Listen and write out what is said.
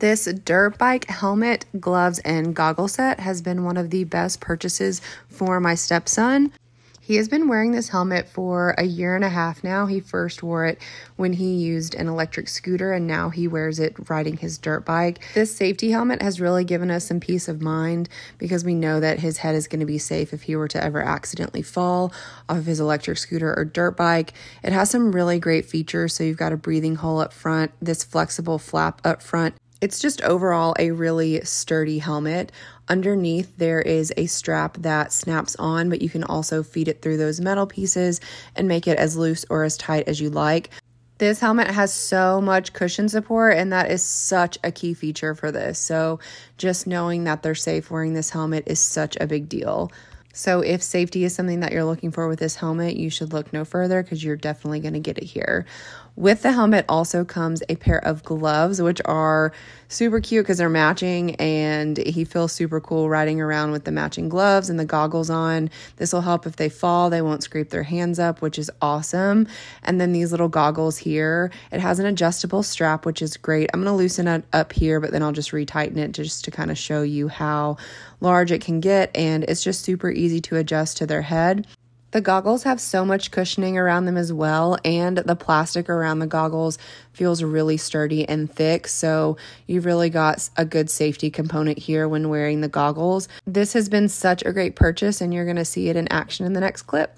This dirt bike helmet, gloves, and goggle set has been one of the best purchases for my stepson. He has been wearing this helmet for a year and a half now. He first wore it when he used an electric scooter and now he wears it riding his dirt bike. This safety helmet has really given us some peace of mind because we know that his head is going to be safe if he were to ever accidentally fall off of his electric scooter or dirt bike. It has some really great features. So you've got a breathing hole up front, this flexible flap up front it's just overall a really sturdy helmet. Underneath, there is a strap that snaps on, but you can also feed it through those metal pieces and make it as loose or as tight as you like. This helmet has so much cushion support, and that is such a key feature for this. So, just knowing that they're safe wearing this helmet is such a big deal. So, if safety is something that you're looking for with this helmet, you should look no further because you're definitely going to get it here. With the helmet also comes a pair of gloves, which are super cute because they're matching, and he feels super cool riding around with the matching gloves and the goggles on. This will help if they fall, they won't scrape their hands up, which is awesome. And then these little goggles here, it has an adjustable strap, which is great. I'm going to loosen it up here, but then I'll just retighten it just to kind of show you how large it can get, and it's just super easy to adjust to their head. The goggles have so much cushioning around them as well, and the plastic around the goggles feels really sturdy and thick. So, you've really got a good safety component here when wearing the goggles. This has been such a great purchase, and you're going to see it in action in the next clip.